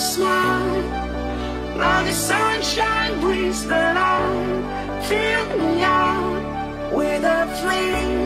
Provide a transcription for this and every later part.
smile. Now the sunshine brings the light. Fill me out with a flame.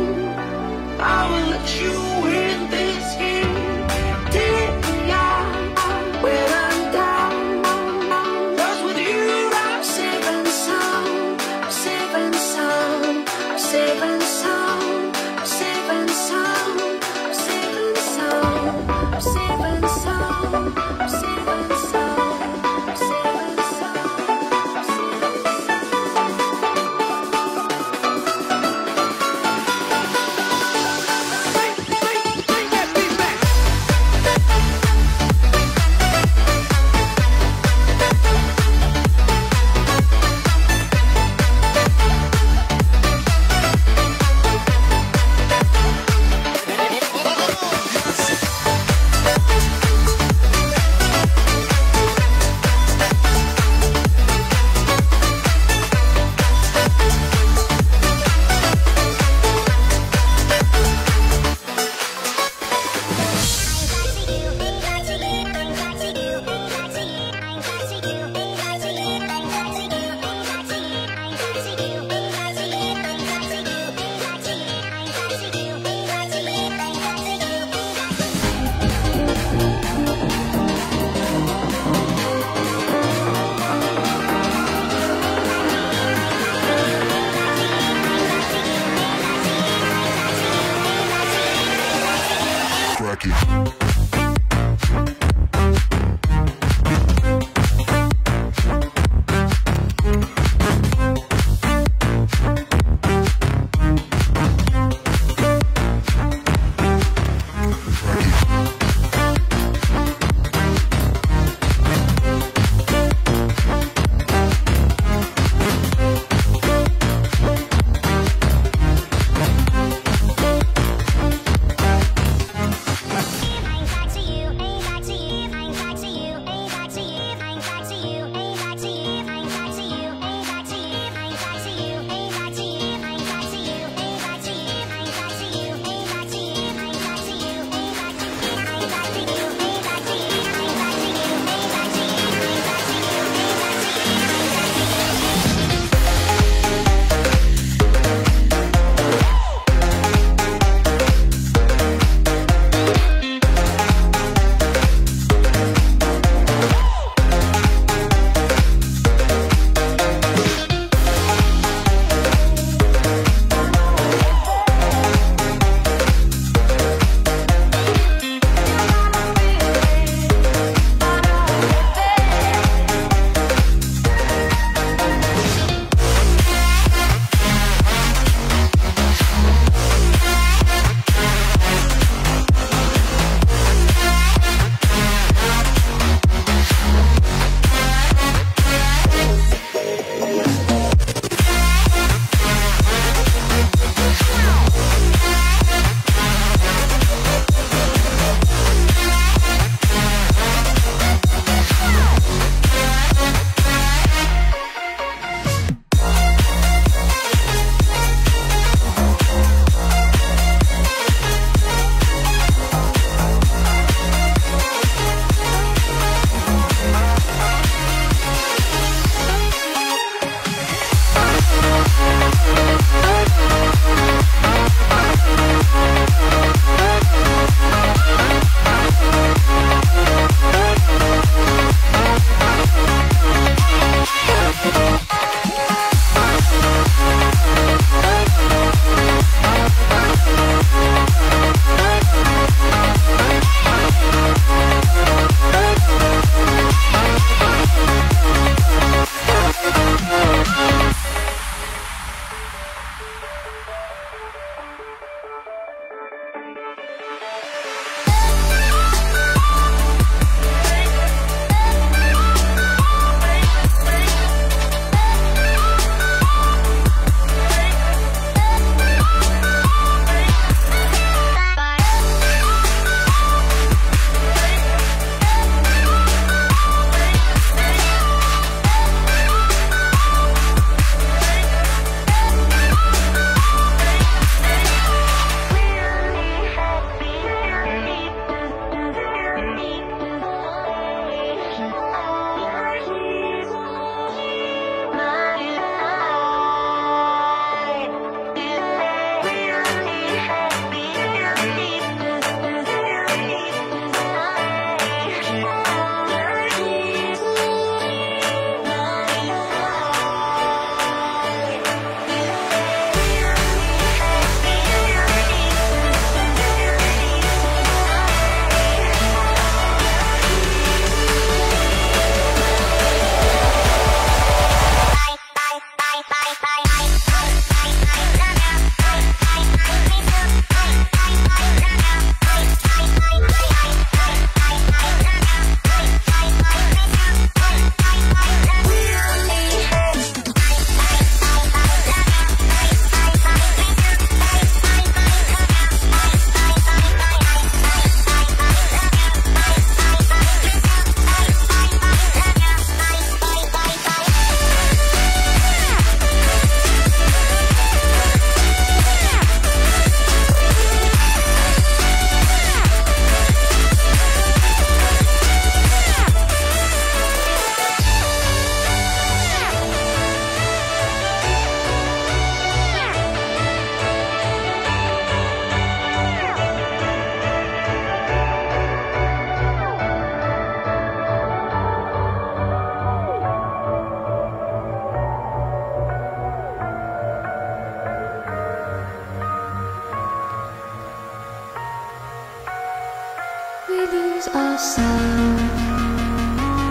a sound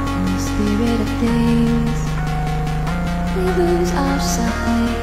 in the spirit of things. We lose our sight.